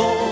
Oh,